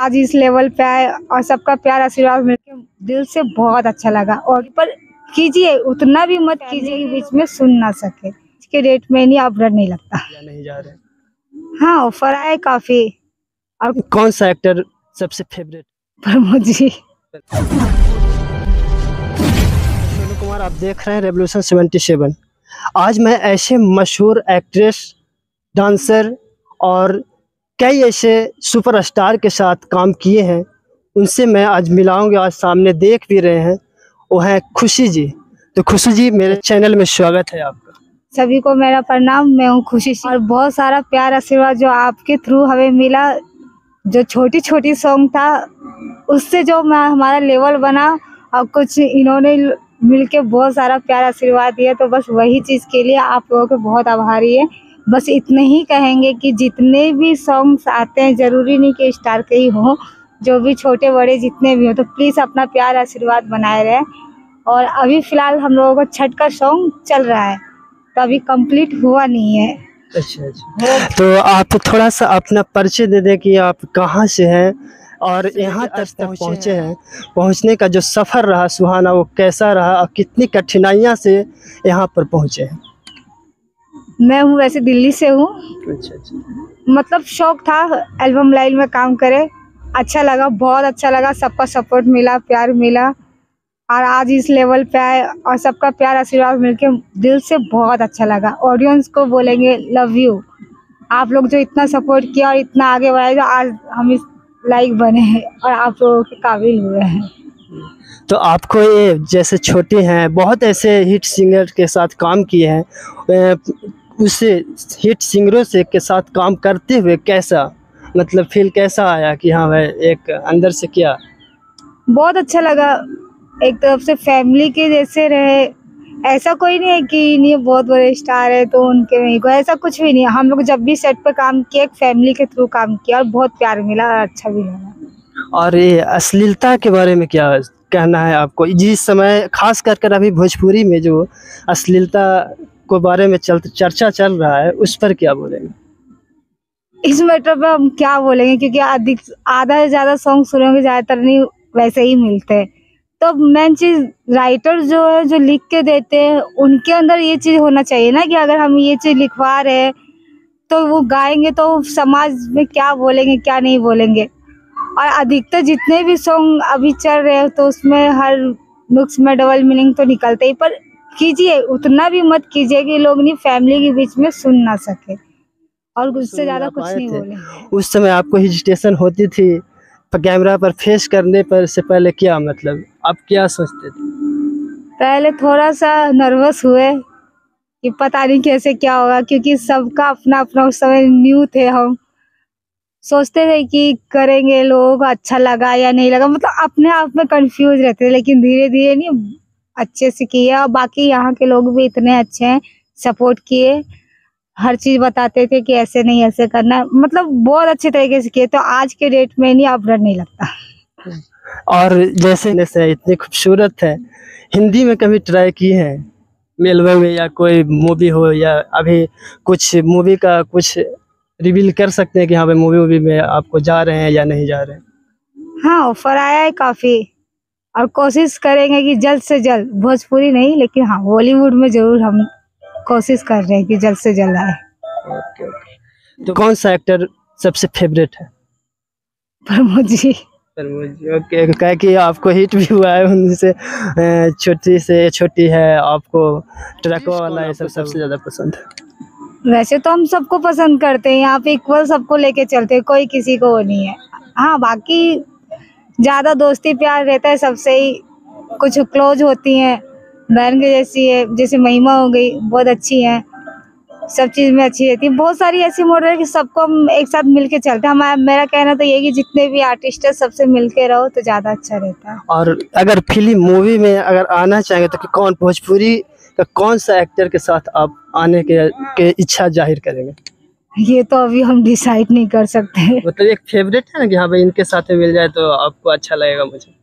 आज इस लेवल पे आए और सबका प्यार आशीर्वाद मिलके दिल से बहुत अच्छा लगा। और पर कीजिए उतना भी मत कीजिए कि बीच में सुन ना सके। इसके रेट में नहीं अब डर नहीं लगता। नहीं जा रहे? हाँ ऑफ़र आए काफ़ी। और कौन सा एक्टर सबसे फेवरेट प्रमोद जी। कुमार आप देख रहे हैं रेवोल्यूशन 77 आज मैं ऐसे मशहूर एक्ट्रेस डांसर और कई ऐसे सुपरस्टार के साथ काम किए हैं। उनसे मैं आज मिलाऊँगे, आज सामने देख भी रहे हैं। वो है खुशी जी। तो खुशी जी, मेरे चैनल में स्वागत है आपका। सभी को मेरा प्रणाम। मैं हूँ खुशी और बहुत सारा प्यार, आशीर्वाद जो आपके थ्रू हमें मिला, जो छोटी छोटी सॉन्ग था, उससे जो मैं, हमारा लेवल बना और कुछ इन्होंने मिलके बहुत सारा प्यार, आशीर्वाद दिया। तो बस वही चीज़ के लिए आप लोगों के बहुत आभारी है। बस इतने ही कहेंगे कि जितने भी सॉन्ग्स आते हैं ज़रूरी नहीं कि स्टार के ही हों जो भी छोटे बड़े जितने भी हो तो प्लीज़ अपना प्यार आशीर्वाद बनाए रहें। और अभी फ़िलहाल हम लोगों को छठ का सॉन्ग चल रहा है तो अभी कंप्लीट हुआ नहीं है। अच्छा अच्छा। तो आप थोड़ा सा अपना परिचय दे दें कि आप कहाँ से हैं और यहाँ तक तक पहुँचे हैं। पहुँचने का जो सफ़र रहा सुहाना वो कैसा रहा और कितनी कठिनाइयाँ से यहाँ पर पहुँचे हैं। मैं हूँ वैसे दिल्ली से हूँ। अच्छा अच्छा। मतलब शौक था एल्बम लाइन में काम करे। अच्छा लगा बहुत अच्छा लगा। सबका सपोर्ट मिला प्यार मिला। और आज इस लेवल पे आए और सबका प्यार आशीर्वाद मिलके दिल से बहुत अच्छा लगा। ऑडियंस को बोलेंगे लव यू आप लोग जो इतना सपोर्ट किया और इतना आगे बढ़ाए जो आज हम इस लाइक बने हैं और आप लोगों के काबिल हुए हैं। तो आपको ये जैसे छोटे हैं बहुत ऐसे हिट सिंगर के साथ काम किए हैं। उससे हिट सिंगरों से के साथ काम करते हुए कैसा मतलब फील कैसा आया कि हाँ भाई एक अंदर से क्या? बहुत अच्छा लगा। एक तरफ़ से फैमिली के जैसे रहे। ऐसा कोई नहीं है कि नहीं बहुत बड़े स्टार है तो उनके में ego है, ऐसा कुछ भी नहीं। है हम लोग जब भी सेट पर काम किए एक फैमिली के थ्रू काम किया और बहुत प्यार मिला और अच्छा भी लगा। और ये अश्लीलता के बारे में क्या कहना है आपको? जिस समय खास कर कर अभी भोजपुरी में जो अश्लीलता को बारे में चल, चर्चा चल रहा है, उस पर क्या बोलेंगे? इस मैटर पे हम क्या बोलेंगे? क्योंकि अधिक, आधा से ज़्यादा सॉन्ग सुनेंगे, ज़्यादातर नहीं, वैसे ही मिलते हैं। तो मेन चीज़ राइटर जो है, जो लिख के देते हैं, उनके अंदर ये चीज़ होना चाहिए ना कि अगर हम ये चीज़ लिखवा रहे हैं तो वो गाएँगे तो समाज में क्या बोलेंगे, क्या नहीं बोलेंगे। और अधिकतर जितने भी सॉन्ग अभी चल रहे हैं तो उसमें हर नुक्स में डबल मीनिंग तो निकलते ही, पर कीजिए उतना भी मत कीजिए कि लोग नहीं फैमिली के बीच में सुन ना सके। और उससे ज़्यादा कुछ नहीं बोले। उस समय आपको हिजिटेशन होती थी पर कैमरा पर फेस करने पर से पहले क्या मतलब? आप क्या सोचते थे? पहले थोड़ा सा नर्वस हुए कि पता नहीं कैसे क्या होगा क्योंकि सबका अपना अपना उस समय न्यू थे हम। सोचते थे कि करेंगे लोग अच्छा लगा या नहीं लगा। मतलब अपने आप में कंफ्यूज रहते थे लेकिन धीरे धीरे नहीं अच्छे से किए और बाकी यहाँ के लोग भी इतने अच्छे हैं सपोर्ट किए। हर चीज़ बताते थे कि ऐसे नहीं ऐसे करना। मतलब बहुत अच्छे तरीके से किए। तो आज के डेट में नहीं अब डर नहीं लगता। और जैसे जैसे इतनी खूबसूरत है हिंदी में कभी ट्राई की है? मेलवे में या कोई मूवी हो या अभी कुछ मूवी का कुछ रिवील कर सकते हैं कि हाँ भाई मूवी वूवी में आपको जा रहे हैं या नहीं जा रहे हैं? हाँ ऑफ़र आया है काफ़ी। और कोशिश करेंगे कि जल्द से जल्द भोजपुरी नहीं लेकिन हाँ बॉलीवुड में ज़रूर हम कोशिश कर रहे हैं कि जल्द से जल्द आए। Okay okay. तो कौन सा एक्टर सबसे फेवरेट है? प्रमोद जी। ओके। क्या कि आपको हिट भी हुआ है उनसे छोटी से छोटी है आपको ट्रको वाला ये सब सबसे ज़्यादा पसंद है? वैसे तो हम सबको पसंद करते हैं यहाँ पे इक्वल सबको लेके चलते हैं कोई किसी को वो नहीं है। हाँ बाकी ज़्यादा दोस्ती प्यार रहता है सबसे ही कुछ क्लोज होती हैं। बहन के जैसी है जैसे महिमा हो गई बहुत अच्छी है। सब चीज़ में अच्छी रहती है। बहुत सारी ऐसी मोड़ है कि सबको हम एक साथ मिलके चलते हैं। हमारा मेरा कहना तो ये कि जितने भी आर्टिस्ट है सबसे मिलके रहो तो ज़्यादा अच्छा रहता है। और अगर फ़िल्म मूवी में अगर आना चाहेंगे तो कौन भोजपुरी का कौन सा एक्टर के साथ आप आने के, के इच्छा ज़ाहिर करेंगे? ये तो अभी हम डिसाइड नहीं कर सकते। मतलब एक फेवरेट है ना कि हाँ भाई इनके साथ में मिल जाए तो आपको अच्छा लगेगा मुझे।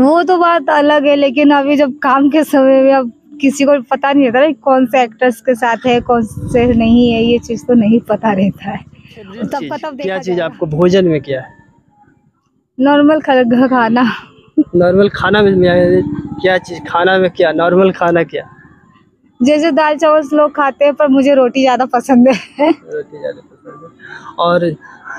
वो तो बात अलग है लेकिन अभी जब काम के समय में अब किसी को पता नहीं रहता ना कौन से एक्टर्स के साथ है कौन से नहीं है ये चीज़ तो नहीं पता रहता है। तब तब क्या चीज़ आपको भोजन में क्या है? नॉर्मल खाना। नॉर्मल खाना में क्या चीज़ खाना में क्या? नॉर्मल खाना क्या? जैसे दाल चावल लोग खाते हैं पर मुझे रोटी ज़्यादा पसंद है। रोटी ज़्यादा पसंद है। और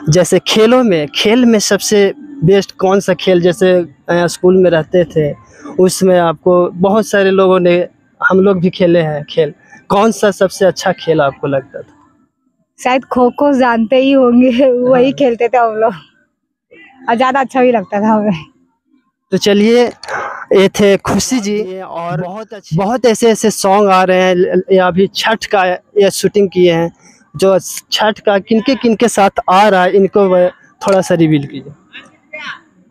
जैसे खेलों में खेल में सबसे बेस्ट कौन सा खेल जैसे स्कूल में रहते थे उसमें आपको बहुत सारे लोगों ने हम लोग भी खेले हैं खेल। कौन सा सबसे अच्छा खेल आपको लगता था? शायद खो खो जानते ही होंगे वही खेलते थे हम लोग। और ज़्यादा अच्छा भी लगता था हमें। तो चलिए ये थे खुशी जी। और बहुत अच्छे। बहुत ऐसे ऐसे सॉन्ग आ रहे हैं या अभी छठ का ये शूटिंग किए हैं जो छठ का किनके किनके साथ आ रहा है इनको थोड़ा सा रिवील कीजिए।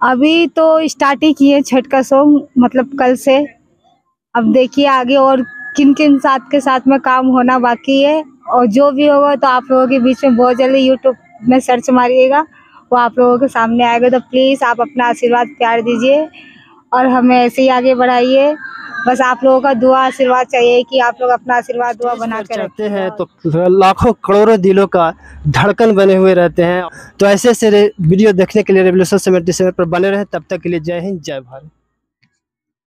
अभी तो स्टार्ट ही किए छठ का सॉन्ग मतलब कल से। अब देखिए आगे और किन किन साथ के साथ में काम होना बाकी है और जो भी होगा तो आप लोगों के बीच में बहुत जल्दी यूट्यूब में सर्च मारिएगा वो आप लोगों के सामने आएगा। तो प्लीज़ आप अपना आशीर्वाद प्यार दीजिए। और हमें ऐसे ही आगे बढ़ाइए। बस आप लोगों का दुआ आशीर्वाद चाहिए कि आप लोग अपना आशीर्वाद दुआ बना कर रहते हैं तो लाखों करोड़ों दिलों का धड़कन बने हुए रहते हैं। तो ऐसे ऐसे वीडियो देखने के लिए रेवल्यूशन सेवेंटी सेवन पर बने रहे। तब तक के लिए जय हिंद जय भारत।